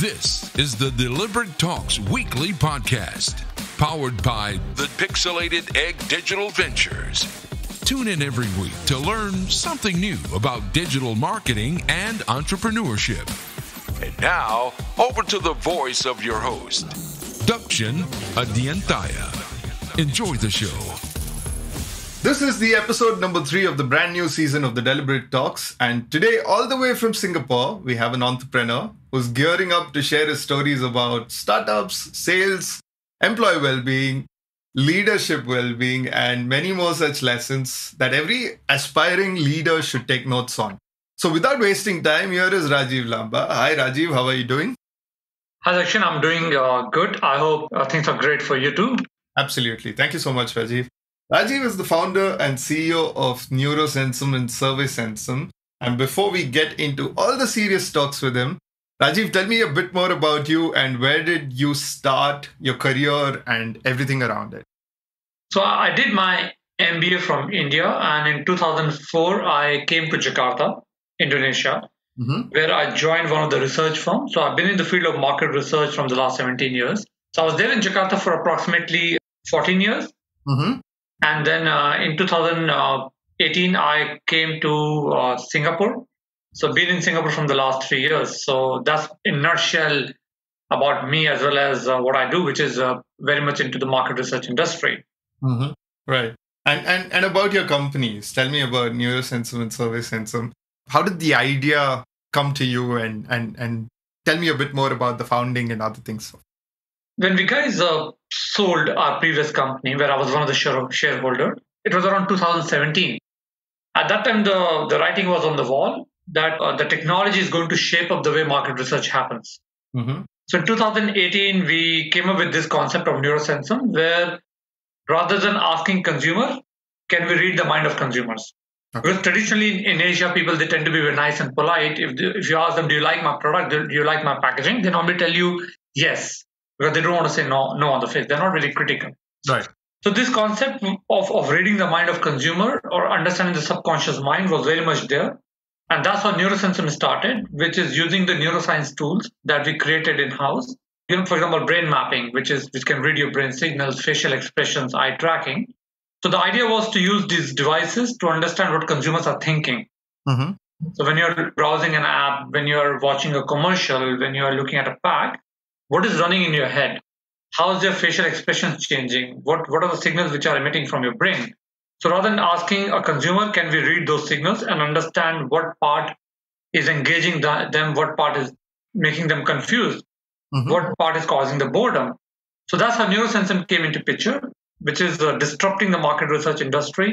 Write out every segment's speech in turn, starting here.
This is the Deliberate Talks Weekly Podcast, powered by the Pixelated Egg Digital Ventures. Tune in every week to learn something new about digital marketing and entrepreneurship. And now, over to the voice of your host, Dakshin Adyanthaya. Enjoy the show. This is the episode number three of the brand new season of the Deliberate Talks. And today, all the way from Singapore, we have an entrepreneur who's gearing up to share his stories about startups, sales, employee well being, leadership well being, and many more such lessons that every aspiring leader should take notes on. So, without wasting time, here is Rajiv Lamba. Hi, Rajiv. How are you doing? Hi, Dakshin. I'm doing uh, good. I hope uh, things are great for you too. Absolutely. Thank you so much, Rajiv. Rajiv is the founder and CEO of Neurosensum and SurveySensum. And before we get into all the serious talks with him, Rajiv, tell me a bit more about you and where did you start your career and everything around it? So, I did my MBA from India, and in 2004, I came to Jakarta, Indonesia, mm-hmm. where I joined one of the research firms. So, I've been in the field of market research from the last 17 years. So, I was there in Jakarta for approximately 14 years. Mm-hmm. And then uh, in 2018, I came to uh, Singapore. So been in Singapore from the last three years. So that's in nutshell about me as well as uh, what I do, which is very much into the market research industry. Mm-hmm. Right. And, and and about your companies, tell me about Neurosensum and SurveySensum. How did the idea come to you, and and and tell me a bit more about the founding and other things. When we guys uh, sold our previous company, where I was one of the shareholder, it was around 2017. At that time, the, the writing was on the wall that uh, the technology is going to shape up the way market research happens. Mm-hmm. So in 2018, we came up with this concept of neurosensum, where rather than asking consumer, can we read the mind of consumers? Okay. Because traditionally in Asia, people they tend to be very nice and polite. If if you ask them, do you like my product? Do you like my packaging? They normally tell you yes because they don't want to say no, no on the face. They're not really critical. Right. So this concept of, of reading the mind of consumer or understanding the subconscious mind was very much there. And that's how Neurosensum started, which is using the neuroscience tools that we created in-house. You know, for example, brain mapping, which is which can read your brain signals, facial expressions, eye tracking. So the idea was to use these devices to understand what consumers are thinking. Mm-hmm. So when you're browsing an app, when you're watching a commercial, when you're looking at a pack, what is running in your head how is your facial expressions changing what what are the signals which are emitting from your brain so rather than asking a consumer can we read those signals and understand what part is engaging them what part is making them confused mm-hmm. what part is causing the boredom so that's how neurosensum came into picture which is uh, disrupting the market research industry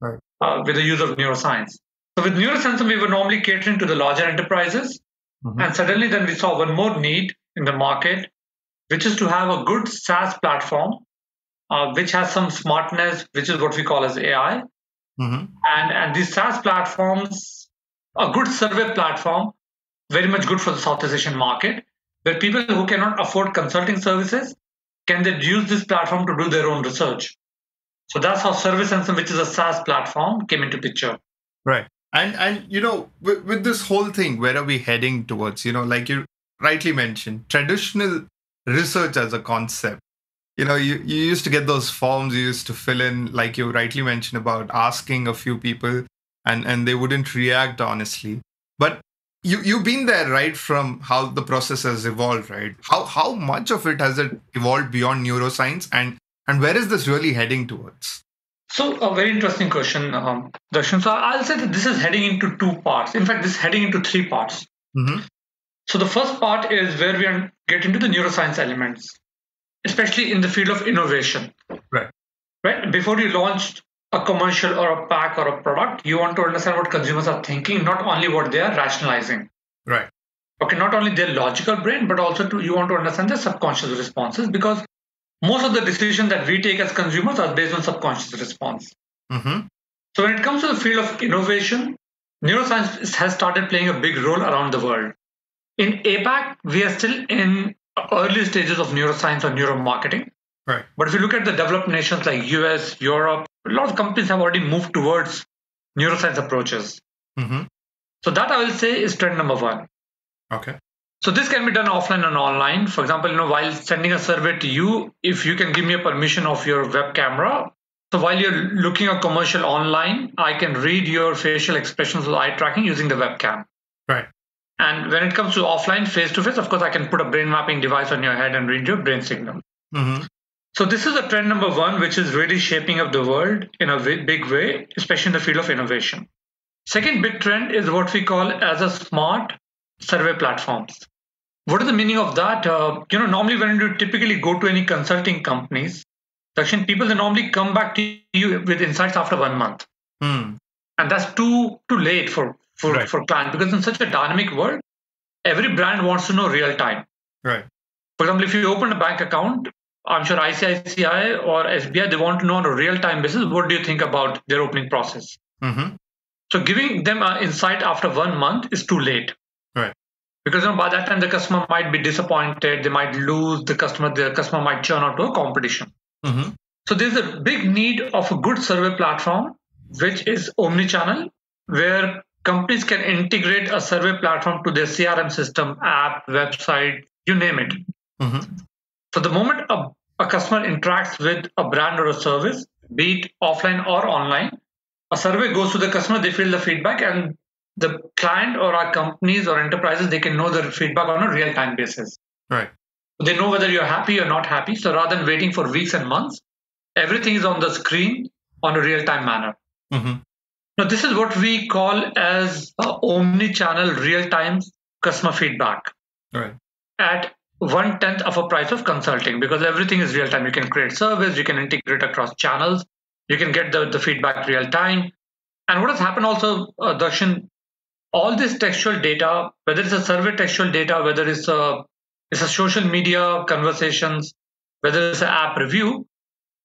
right. uh, with the use of neuroscience so with neurosensum we were normally catering to the larger enterprises mm-hmm. and suddenly then we saw one more need in the market, which is to have a good SaaS platform, uh, which has some smartness, which is what we call as AI. Mm-hmm. And, and these SaaS platforms, a good survey platform, very much good for the Southeast Asian market, where people who cannot afford consulting services can then use this platform to do their own research. So that's how SurveySensum, which is a SaaS platform, came into picture. Right. And and you know, with, with this whole thing, where are we heading towards? You know, like you rightly mentioned, traditional research as a concept. You know, you, you used to get those forms you used to fill in, like you rightly mentioned about asking a few people and, and they wouldn't react honestly. But you, you've been there right from how the process has evolved, right? How how much of it has it evolved beyond neuroscience and and where is this really heading towards? So a very interesting question, um, Darshan. So I'll say that this is heading into two parts. In fact, this is heading into three parts. Mm-hmm. So the first part is where we get into the neuroscience elements, especially in the field of innovation. Right. Right. Before you launch a commercial or a pack or a product, you want to understand what consumers are thinking, not only what they are rationalizing. Right. Okay, not only their logical brain, but also to you want to understand their subconscious responses because most of the decisions that we take as consumers are based on subconscious response. Mm-hmm. So when it comes to the field of innovation, neuroscience has started playing a big role around the world. In APAC, we are still in early stages of neuroscience or neuromarketing. Right. But if you look at the developed nations like US, Europe, a lot of companies have already moved towards neuroscience approaches. Mm-hmm. So that I will say is trend number one. Okay. So this can be done offline and online. For example, you know, while sending a survey to you, if you can give me a permission of your web camera, so while you're looking at commercial online, I can read your facial expressions with eye tracking using the webcam. Right. And when it comes to offline, face to face, of course, I can put a brain mapping device on your head and read your brain signal. Mm-hmm. So this is a trend number one, which is really shaping up the world in a big way, especially in the field of innovation. Second big trend is what we call as a smart survey platforms. What is the meaning of that? Uh, you know, normally when you typically go to any consulting companies, Dakshin, people they normally come back to you with insights after one month, mm. and that's too too late for for right. for clients because in such a dynamic world, every brand wants to know real time. Right. For example, if you open a bank account, I'm sure ICICI or SBI they want to know on a real time basis what do you think about their opening process. Mm-hmm. So giving them an insight after one month is too late. Right. Because you know, by that time the customer might be disappointed, they might lose the customer, the customer might churn out to a competition. Mm-hmm. So there's a big need of a good survey platform, which is omni-channel, where companies can integrate a survey platform to their CRM system, app, website, you name it. Mm-hmm. So the moment a, a customer interacts with a brand or a service, be it offline or online, a survey goes to the customer, they fill the feedback, and the client or our companies or enterprises, they can know the feedback on a real time basis. Right. They know whether you're happy or not happy. So rather than waiting for weeks and months, everything is on the screen on a real time manner. Mm-hmm. Now, this is what we call as omni channel real time customer feedback. Right. At one tenth of a price of consulting because everything is real time. You can create service, you can integrate across channels, you can get the, the feedback real time. And what has happened also, uh, Darshan, all this textual data, whether it's a survey textual data, whether it's a it's a social media conversations, whether it's an app review,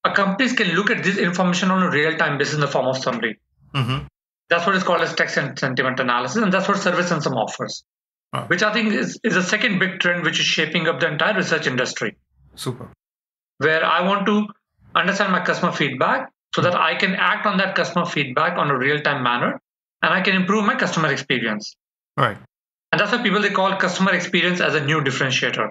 a companies can look at this information on a real-time basis in the form of summary. Mm-hmm. That's what is called as text and sentiment analysis, and that's what SurveySensum offers, oh. which I think is, is a second big trend which is shaping up the entire research industry. Super. Where I want to understand my customer feedback so that I can act on that customer feedback on a real-time manner and I can improve my customer experience. Right. And that's why people they call customer experience as a new differentiator.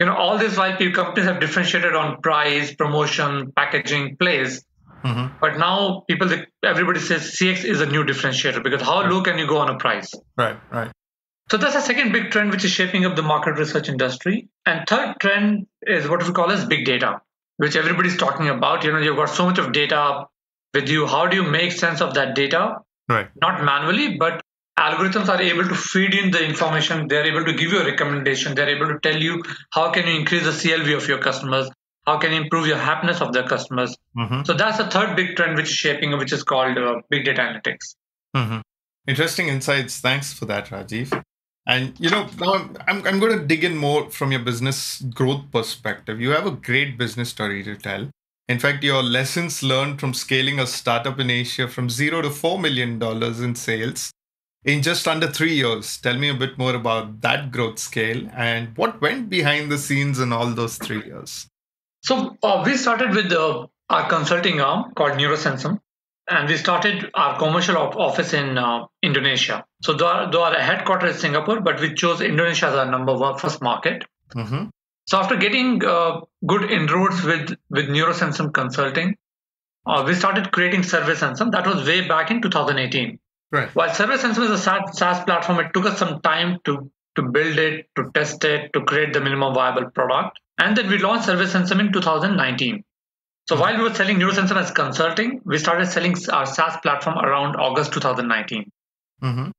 You know, all this while companies have differentiated on price, promotion, packaging, place. Mm-hmm. But now people, everybody says CX is a new differentiator because how low can you go on a price? Right, right. So that's a second big trend which is shaping up the market research industry. And third trend is what we call as big data, which everybody's talking about. You know, you've got so much of data with you. How do you make sense of that data? Right. Not manually, but algorithms are able to feed in the information they're able to give you a recommendation they're able to tell you how can you increase the clv of your customers how can you improve your happiness of their customers mm-hmm. so that's the third big trend which is shaping which is called uh, big data analytics mm-hmm. interesting insights thanks for that rajiv and you know now I'm, I'm, I'm going to dig in more from your business growth perspective you have a great business story to tell in fact, your lessons learned from scaling a startup in Asia from zero to $4 million in sales in just under three years. Tell me a bit more about that growth scale and what went behind the scenes in all those three years. So uh, we started with uh, our consulting arm called Neurosensum, and we started our commercial office in uh, Indonesia. So though our, though our headquarters is Singapore, but we chose Indonesia as our number one first market. Mm-hmm. So after getting uh, good inroads with with Neurosensum Consulting, uh, we started creating SurveySensum. That was way back in 2018. Right. While SurveySensum is a SaaS platform, it took us some time to to build it, to test it, to create the minimum viable product. And then we launched SurveySensum in 2019. So while we were selling Neurosensum as consulting, we started selling our SaaS platform around August 2019. Mm-hmm.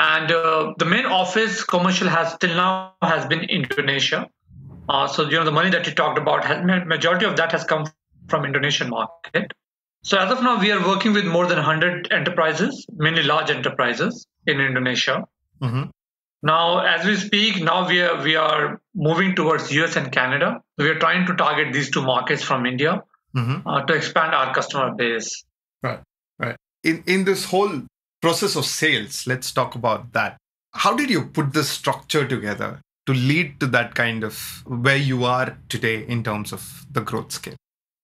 And uh, the main office commercial has till now has been Indonesia. Uh, so you know the money that you talked about, has, majority of that has come from Indonesian market. So as of now, we are working with more than 100 enterprises, mainly large enterprises in Indonesia. Mm-hmm. Now, as we speak, now we are we are moving towards US and Canada. We are trying to target these two markets from India mm-hmm. uh, to expand our customer base. Right, right. In in this whole process of sales, let's talk about that. How did you put this structure together to lead to that kind of where you are today in terms of the growth scale?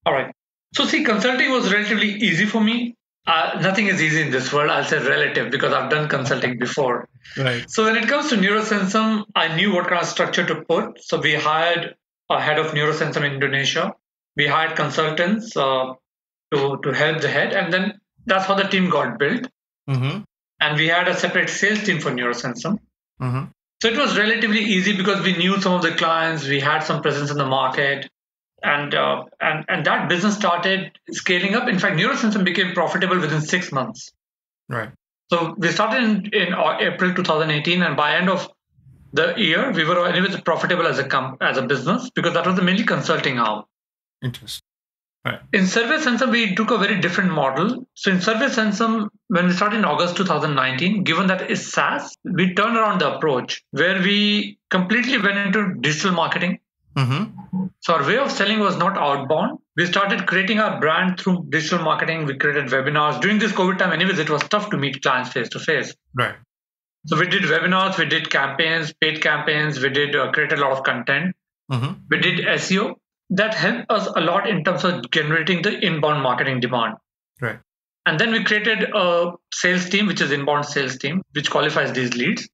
All right. So, see, consulting was relatively easy for me Uh, nothing is easy in this world. I'll say relative because I've done consulting before. Right. So when it comes to Neurosensum, I knew what kind of structure to put. So we hired a head of Neurosensum in Indonesia. We hired consultants uh, to to help the head, and then that's how the team got built. Mm-hmm. And we had a separate sales team for Neurosensum. Mm-hmm. So it was relatively easy because we knew some of the clients, we had some presence in the market, and uh, and and that business started scaling up. In fact, Neurosensum became profitable within six months. Right. So we started in, in uh, April 2018, and by end of the year, we were anyways profitable as a com- as a business because that was the mainly consulting arm. Interesting. In SurveySensum, we took a very different model. So in SurveySensum, when we started in August 2019, given that it's SaaS, we turned around the approach where we completely went into digital marketing. Mm-hmm. So our way of selling was not outbound. We started creating our brand through digital marketing. We created webinars. During this COVID time, anyways, it was tough to meet clients face to face. Right. So we did webinars, we did campaigns, paid campaigns, we did uh, create a lot of content. Mm-hmm. We did SEO. That helped us a lot in terms of generating the inbound marketing demand. Right. And then we created a sales team, which is inbound sales team, which qualifies these leads.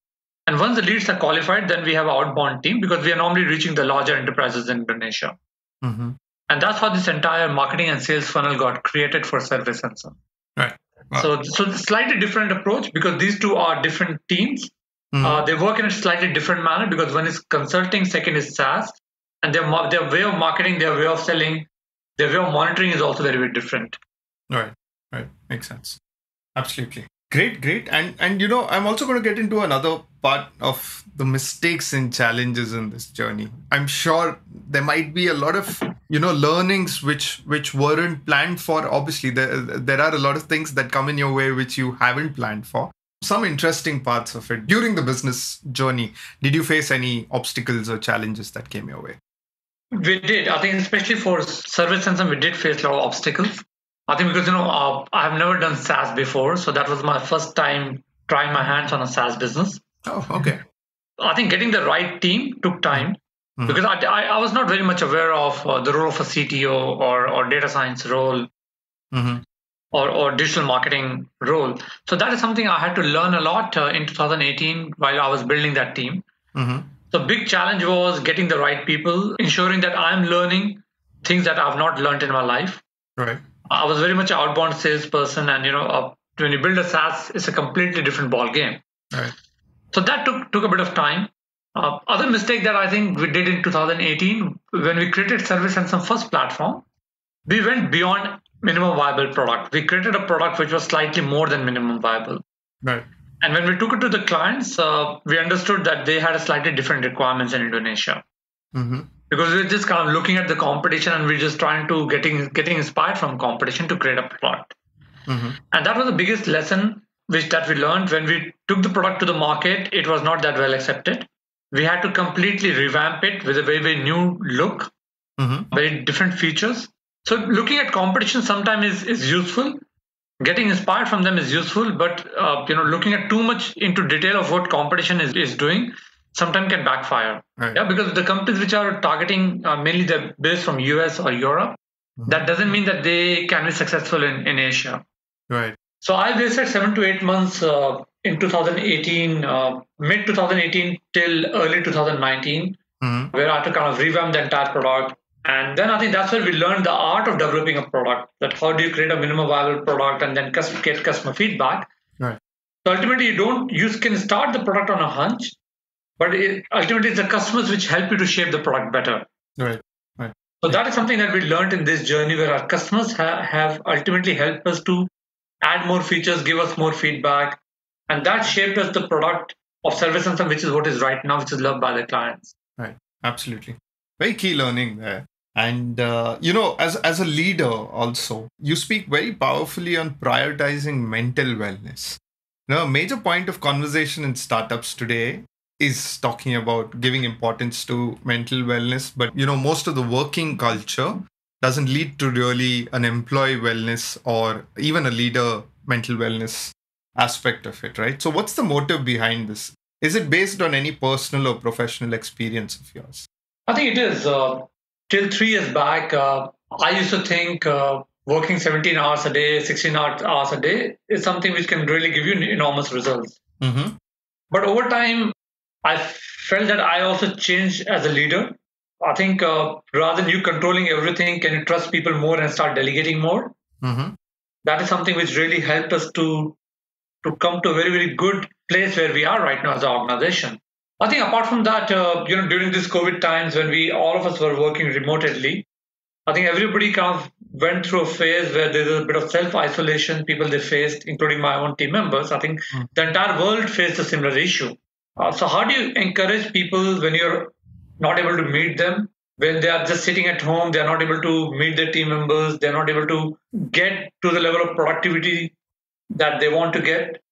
And once the leads are qualified, then we have an outbound team because we are normally reaching the larger enterprises in Indonesia. Mm-hmm. And that's how this entire marketing and sales funnel got created for SurveySensum. Right. Wow. So, so slightly different approach because these two are different teams. Mhm. Uh, they work in a slightly different manner because one is consulting, second is SaaS, and their their way of marketing, their way of selling, their way of monitoring is also very very different. Right, right. Makes sense. Absolutely. Great, great. And and you know, I'm also going to get into another part of the mistakes and challenges in this journey. I'm sure there might be a lot of you know learnings which which weren't planned for. Obviously, there there are a lot of things that come in your way which you haven't planned for. Some interesting parts of it during the business journey. Did you face any obstacles or challenges that came your way? We did. I think especially for SurveySensum, we did face a lot of obstacles. I think because you know uh, I have never done SaaS before, so that was my first time trying my hands on a SaaS business. Oh, okay. I think getting the right team took time Mhm. because I, I, I was not very much aware of uh, the role of a CTO or, or data science role Mm-hmm. or, or digital marketing role. So that is something I had to learn a lot uh, in 2018 while I was building that team. Mm-hmm. The big challenge was getting the right people, ensuring that I'm learning things that I've not learned in my life. Right. I was very much an outbound salesperson, and you know, uh, when you build a SaaS, it's a completely different ball game. Right. So that took took a bit of time. Uh, other mistake that I think we did in 2018 when we created SurveySensum first platform, we went beyond minimum viable product. We created a product which was slightly more than minimum viable. Right. And when we took it to the clients, uh, we understood that they had a slightly different requirements in Indonesia Mm-hmm. Because we're just kind of looking at the competition and we're just trying to getting getting inspired from competition to create a product. Mm-hmm. And that was the biggest lesson which that we learned when we took the product to the market. It was not that well accepted. We had to completely revamp it with a very very new look, Mm-hmm. very different features. So looking at competition sometimes is, is useful. Getting inspired from them is useful, but uh, you know looking at too much into detail of what competition is, is doing sometimes can backfire. Right. Yeah, because the companies which are targeting uh, mainly the base from US or Europe, Mhm. that doesn't mean that they can be successful in, in Asia. Right. So I wasted seven to eight months uh, in 2018, uh, mid 2018 till early 2019, Mm-hmm. where I had to kind of revamp the entire product. And then I think that's where we learned the art of developing a product. That how do you create a minimum viable product and then get customer feedback. Right. So ultimately, you don't you can start the product on a hunch, but it, ultimately it's the customers which help you to shape the product better. Right. So that is something that we learned in this journey where our customers ha- have ultimately helped us to add more features, give us more feedback, and that shaped us the product of SurveySensum, which is what is right now, which is loved by the clients. Right. Absolutely. Very key learning there. And uh, you know, as as a leader, also, you speak very powerfully on prioritizing mental wellness. now a major point of conversation in startups today is talking about giving importance to mental wellness, but you know, most of the working culture doesn't lead to really an employee wellness or even a leader mental wellness aspect of it, right? So, what's the motive behind this? Is it based on any personal or professional experience of yours? I think it is. Uh, till three years back, uh, I used to think uh, working 17 hours a day, 16 hours a day is something which can really give you enormous results. Mm-hmm. But over time, I felt that I also changed as a leader. I think uh, rather than you controlling everything, can you trust people more and start delegating more? Mm-hmm. That is something which really helped us to to come to a very very good place where we are right now as an organization. I think apart from that, uh, you know, during these COVID times when we all of us were working remotely, I think everybody kind of went through a phase where there's a bit of self isolation people they faced, including my own team members. I think Mm. the entire world faced a similar issue. Uh, so, how do you encourage people when you're not able to meet them? When they are just sitting at home, they're not able to meet their team members, they're not able to get to the level of productivity that they want to get.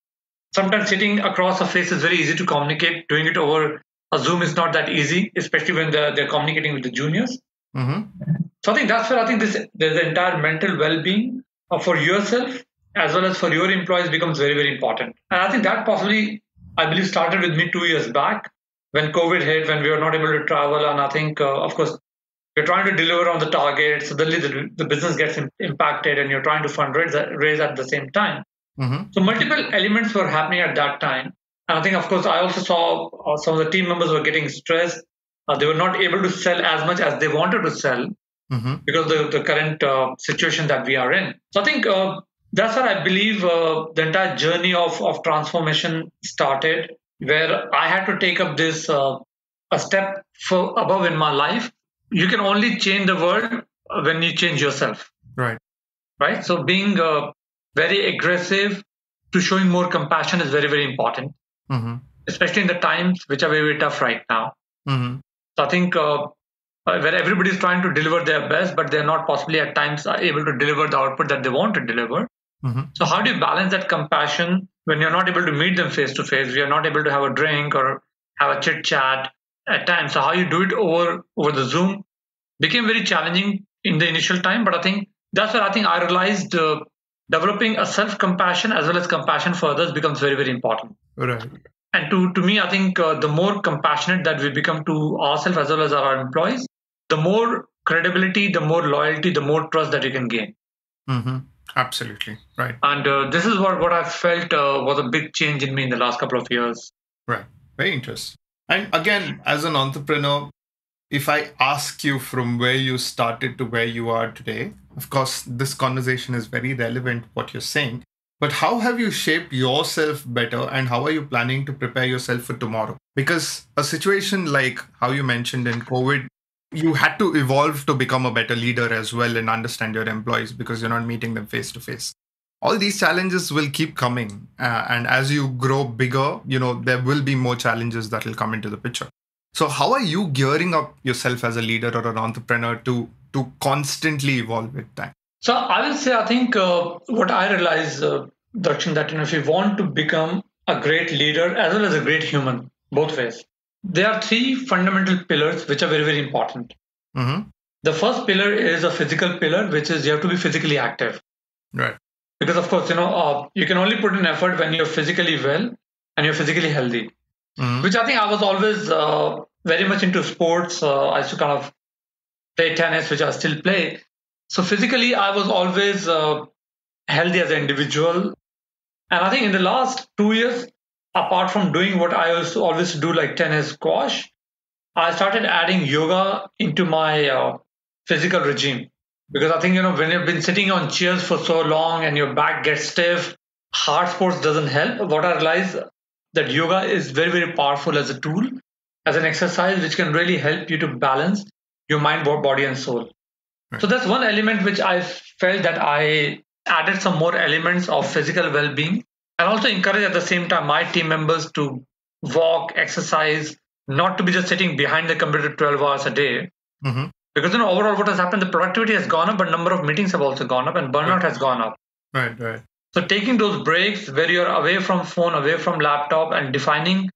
Sometimes sitting across a face is very easy to communicate. Doing it over a Zoom is not that easy, especially when they're, they're communicating with the juniors. Mm-hmm. So I think that's where I think this the entire mental well-being uh, for yourself as well as for your employees becomes very very important. And I think that possibly I believe started with me two years back when COVID hit, when we were not able to travel, and I think uh, of course you're trying to deliver on the target, suddenly the, the business gets im- impacted, and you're trying to fundraise at- raise at the same time. Mm-hmm. So multiple elements were happening at that time. And I think, of course, I also saw uh, some of the team members were getting stressed. Uh, they were not able to sell as much as they wanted to sell Mm-hmm. because of the, the current uh, situation that we are in. So I think uh, that's where I believe uh, the entire journey of, of transformation started, where I had to take up this uh, a step for above in my life. You can only change the world when you change yourself Right. right? So being uh, very aggressive to showing more compassion is very, very important, Mm-hmm. especially in the times which are very, very tough right now. Mm-hmm. So I think uh, where everybody is trying to deliver their best, but they're not possibly at times able to deliver the output that they want to deliver. Mm-hmm. So how do you balance that compassion when you're not able to meet them face to face? We are not able to have a drink or have a chit chat at times. So how you do it over over the Zoom became very challenging in the initial time. But I think that's where I think I realized uh, developing a self compassion as well as compassion for others becomes very very important. Right. And to to me, I think uh, the more compassionate that we become to ourselves as well as our employees, the more credibility, the more loyalty, the more trust that you can gain. Mm-hmm. Absolutely. Right. And uh, this is what, what I felt uh, was a big change in me in the last couple of years. Right. Very interesting. And again, as an entrepreneur, if I ask you from where you started to where you are today, of course, this conversation is very relevant, what you're saying. But how have you shaped yourself better and how are you planning to prepare yourself for tomorrow? Because a situation like how you mentioned in COVID, you had to evolve to become a better leader as well and understand your employees because you're not meeting them face to face all these challenges will keep coming uh, and as you grow bigger you know there will be more challenges that will come into the picture. So how are you gearing up yourself as a leader or an entrepreneur to to constantly evolve with time? So I will say, I think uh, what I realize, uh, Darshan, that you know, if you want to become a great leader as well as a great human, both ways, there are three fundamental pillars which are very, very important. mm-hmm. The first pillar is a physical pillar, which is you have to be physically active. right Because, of course, you know, uh, you can only put in effort when you're physically well and you're physically healthy. mm-hmm. which I think I was always uh, very much into sports. Uh, I used to kind of play tennis, which I still play. So physically, I was always uh, healthy as an individual. And I think in the last two years, apart from doing what I used to always do, like tennis, squash, I started adding yoga into my uh, physical regime. Because I think, you know, when you've been sitting on chairs for so long and your back gets stiff, hard sports doesn't help. What I realized that yoga is very, very powerful as a tool, as an exercise, which can really help you to balance your mind, body, and soul. Right. So that's one element which I felt that I added some more elements of physical well and also encourage at the same time my team members to walk, exercise, not to be just sitting behind the computer 12 hours a day. Mm-hmm. Because you know, overall, what has happened, the productivity has gone up, but number of meetings have also gone up, and burnout has gone up. right right So taking those breaks where you're away from phone, away from laptop, and defining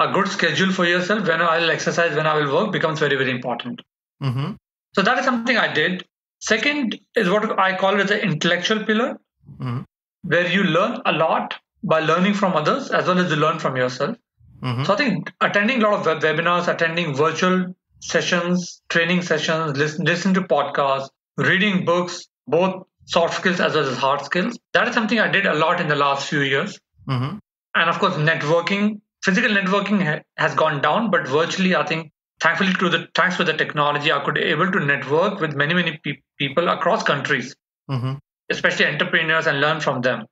a good schedule for yourself when I will exercise, when I will work becomes very, very important. mm-hmm. So that is something I did. Second is what I call as the intellectual pillar, Mm-hmm. where you learn a lot by learning from others as well as you learn from yourself. Mm-hmm. So I think attending a lot of web webinars, attending virtual sessions, training sessions, listen, listen to podcasts, reading books, both soft skills as well as hard skills. That is something I did a lot in the last few years. Mm-hmm. And of course, networking, physical networking ha- has gone down, but virtually, I think, thankfully to the thanks to the technology, I could able to network with many many pe- people across countries, Mm-hmm. especially entrepreneurs, and learn from them.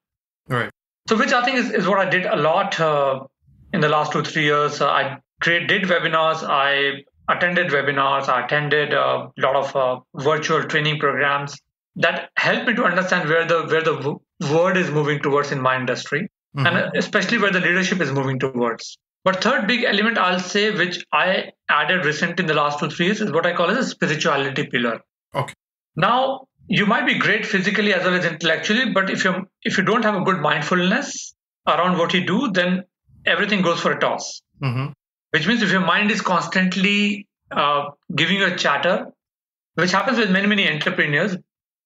Right. So, which I think is, is what I did a lot uh, in the last two three years. Uh, I create, did webinars. I attended webinars. I attended a lot of uh, virtual training programs that helped me to understand where the where the w- word is moving towards in my industry, Mhm. and especially where the leadership is moving towards. But third big element I'll say, which I added recently in the last two three years, is what I call as a spirituality pillar. Okay. Now you might be great physically as well as intellectually, but if you if you don't have a good mindfulness around what you do, then everything goes for a toss. Mm-hmm. Which means if your mind is constantly uh, giving you a chatter, which happens with many many entrepreneurs,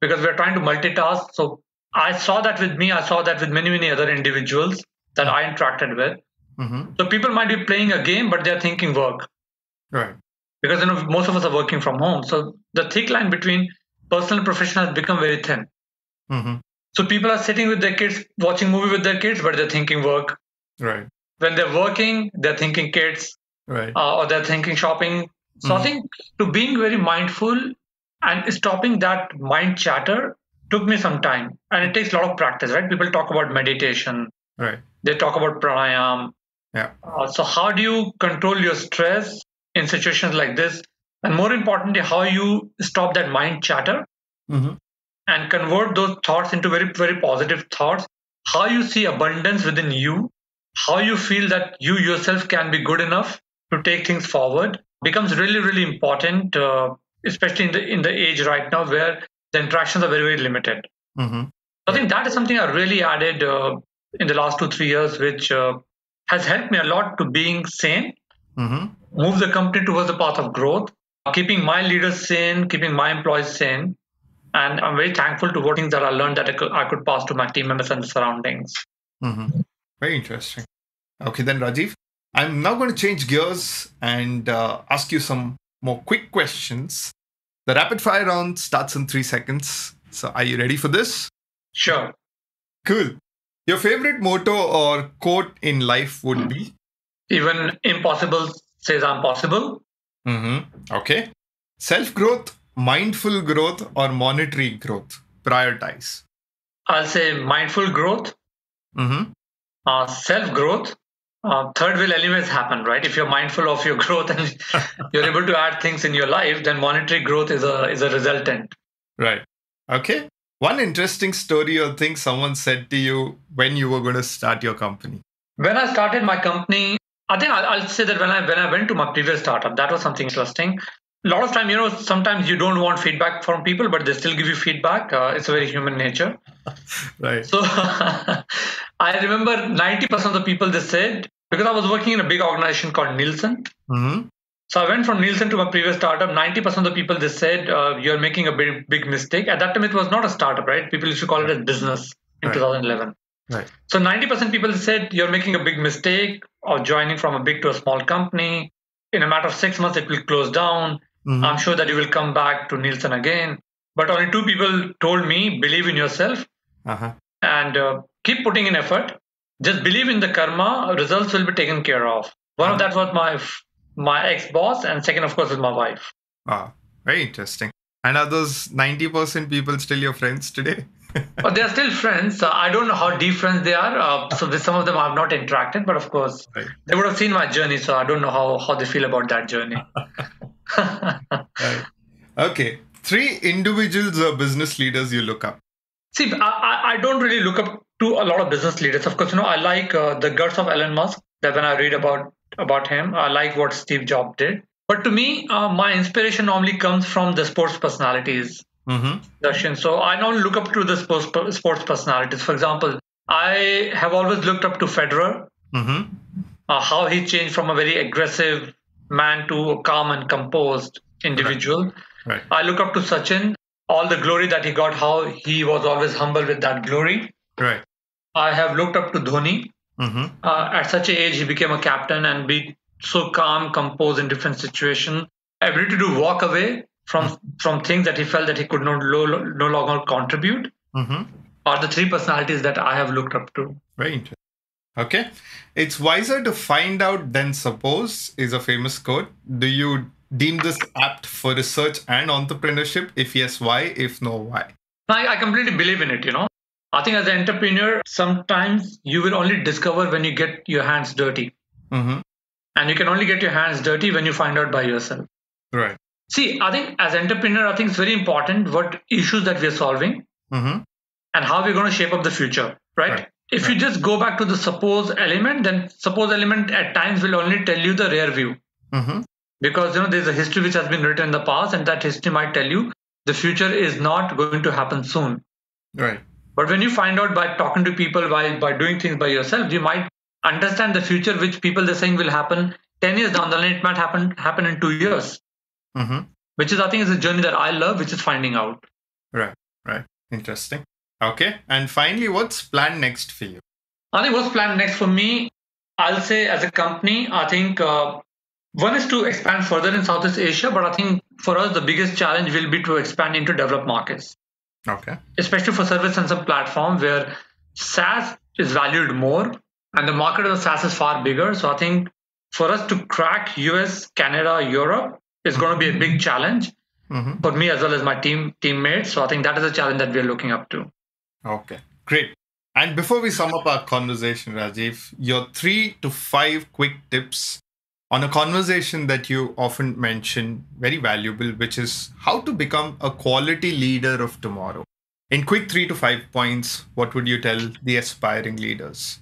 because we're trying to multitask. So I saw that with me. I saw that with many many other individuals that I interacted with. Mm-hmm. So people might be playing a game, but they're thinking work Right. because you know most of us are working from home. So the thick line between personal and professional has become very thin. Mm-hmm. So people are sitting with their kids, watching movie with their kids, but they're thinking work. Right. When they're working, they're thinking kids, Right. uh, or they're thinking shopping. So I Mhm. think to being very mindful and stopping that mind chatter took me some time, and it takes a lot of practice, right? People talk about meditation, Right. they talk about pranayam. Yeah. Uh, so how do you control your stress in situations like this? And more importantly, how you stop that mind chatter Mm-hmm. and convert those thoughts into very, very positive thoughts. How you see abundance within you, how you feel that you yourself can be good enough to take things forward becomes really, really important, uh, especially in the in the age right now where the interactions are very, very limited. Mm-hmm. I think that is something I really added uh, in the last two, three years, which uh, has helped me a lot to being sane, Mm-hmm. move the company towards the path of growth, keeping my leaders sane, keeping my employees sane. And I'm very thankful to what things that I learned that I could, I could pass to my team members and the surroundings. Mm-hmm. Very interesting. Okay, then Rajiv, I'm now going to change gears and uh, ask you some more quick questions. The rapid fire round starts in three seconds. So, are you ready for this? Sure. Cool. Your favorite motto or quote in life would be? Even impossible says I'm possible. Mm-hmm. Okay. Self growth, mindful growth, or monetary growth? Prioritize. I'll say mindful growth, Mm-hmm. uh, self growth. Uh, third will anyways happen, right? If you're mindful of your growth and you're able to add things in your life, then monetary growth is a is a resultant. Right. Okay. One interesting story or thing someone said to you when you were going to start your company. When I started my company, I think I'll, I'll say that when I when I went to my previous startup, that was something interesting. A lot of time, you know, sometimes you don't want feedback from people, but they still give you feedback. Uh, it's a very human nature. Right. So I remember 90% of the people they said, because I was working in a big organization called Nielsen. Mm-hmm. So I went from Nielsen to my previous startup. 90% of the people they said, uh, you're making a big, big mistake. At that time, it was not a startup, right? People used to call it a business in Right. 2011. Right. So 90% people said, you're making a big mistake of joining from a big to a small company. In a matter of six months, it will close down. Mhm. I'm sure that you will come back to Nielsen again. But only two people told me, believe in yourself Uh-huh. and uh, keep putting in effort. Just believe in the karma. Results will be taken care of. One of that was my my ex boss, and second, of course, is my wife. Wow. Very interesting. And are those 90% people still your friends today? But they are still friends. Uh, I don't know how deep friends they are. Uh, so with some of them, I've not interacted, but of course, Right. they would have seen my journey. So I don't know how how they feel about that journey. Right. Okay. Three individuals or business leaders you look up. See, I, I- I don't really look up to a lot of business leaders. Of course, you know, I like uh, the guts of Elon Musk. That when I read about about him, I like what Steve Jobs did. But to me, uh, my inspiration normally comes from the sports personalities, Mm-hmm. So I normally look up to the sports sports personalities. For example, I have always looked up to Federer, Mm-hmm. uh, how he changed from a very aggressive man to a calm and composed individual. Right. I look up to Sachin, all the glory that he got, how he was always humble with that glory. Right. I have looked up to Dhoni. Mm-hmm. Uh, at such an age, he became a captain and be so calm, composed in different situations. Ability to walk away from from things that he felt that he could not lo- no longer contribute. Mm-hmm. are the three personalities that I have looked up to. Very interesting. Okay. It's wiser to find out than suppose is a famous quote. Do you deem this apt for research and entrepreneurship? If yes, why? If no, why? I, I completely believe in it, you know. I think as an entrepreneur, sometimes you will only discover when you get your hands dirty. Mm-hmm. And you can only get your hands dirty when you find out by yourself. Right. See, I think as entrepreneur, I think it's very important what issues that we are solving Mm-hmm. and how we're going to shape up the future, right? Right, If right. you just go back to the suppose element, then suppose element at times will only tell you the rear view Mm-hmm. because you know there's a history which has been written in the past, and that history might tell you the future is not going to happen soon. Right. But when you find out by talking to people, by by doing things by yourself, you might understand the future which people they're saying will happen ten years down the line. It might happen happen in two years, Mm-hmm. which is I think is a journey that I love, which is finding out. Right. Right. Interesting. Okay. And finally, what's planned next for you? I think what's planned next for me, I'll say as a company, I think uh, one is to expand further in Southeast Asia, but I think for us the biggest challenge will be to expand into developed markets, Okay. especially for SurveySensum platform where SaaS is valued more and the market of the SaaS is far bigger. So I think for us to crack US, Canada, Europe is going to be a big challenge Mm-hmm. for me as well as my team teammates. So I think that is a challenge that we are looking up to. Okay. Great. And before we sum up our conversation, Rajiv, your three to five quick tips on a conversation that you often mention, very valuable, which is how to become a quality leader of tomorrow. In quick three to five points, what would you tell the aspiring leaders?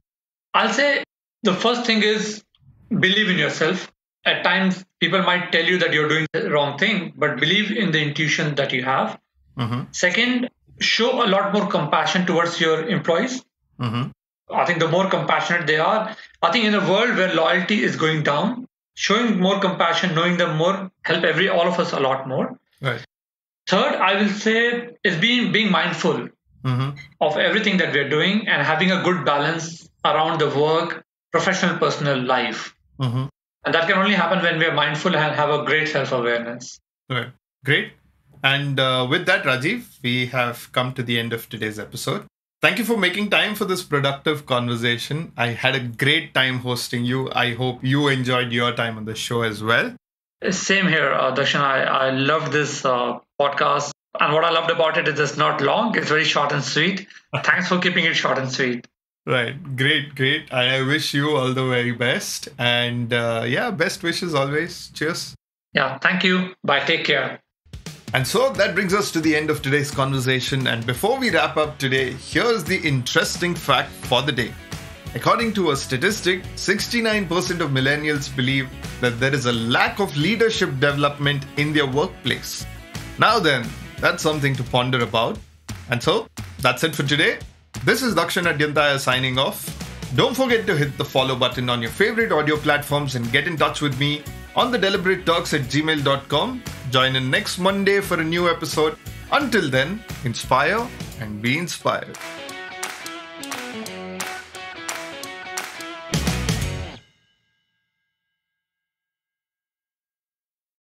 I'll say the first thing is believe in yourself. At times, people might tell you that you're doing the wrong thing, but believe in the intuition that you have. Mm-hmm. Second, show a lot more compassion towards your employees. Mm-hmm. I think the more compassionate they are, I think in a world where loyalty is going down, showing more compassion, knowing them more, help every all of us a lot more. Right. Third, I will say is being being mindful Mm-hmm. of everything that we're doing and having a good balance around the work, professional, personal life. Mm-hmm. And that can only happen when we are mindful and have a great self awareness. Right. Great. And uh, with that, Rajiv, we have come to the end of today's episode. Thank you for making time for this productive conversation. I had a great time hosting you. I hope you enjoyed your time on the show as well. Same here, uh, Darshan. I, I loved this uh, podcast. And what I loved about it is it's not long, it's very short and sweet. Thanks for keeping it short and sweet. Right. Great, great. I wish you all the very best. And uh, yeah, best wishes always. Cheers. Yeah, thank you. Bye. Take care. And so that brings us to the end of today's conversation. And before we wrap up today, here's the interesting fact for the day. According to a statistic, 69% of millennials believe that there is a lack of leadership development in their workplace. Now then, that's something to ponder about. And so, that's it for today. This is Dakshana Adyanthaya signing off. Don't forget to hit the follow button on your favorite audio platforms and get in touch with me on the deliberate talks at gmail.com. Join in next Monday for a new episode. Until then, inspire and be inspired.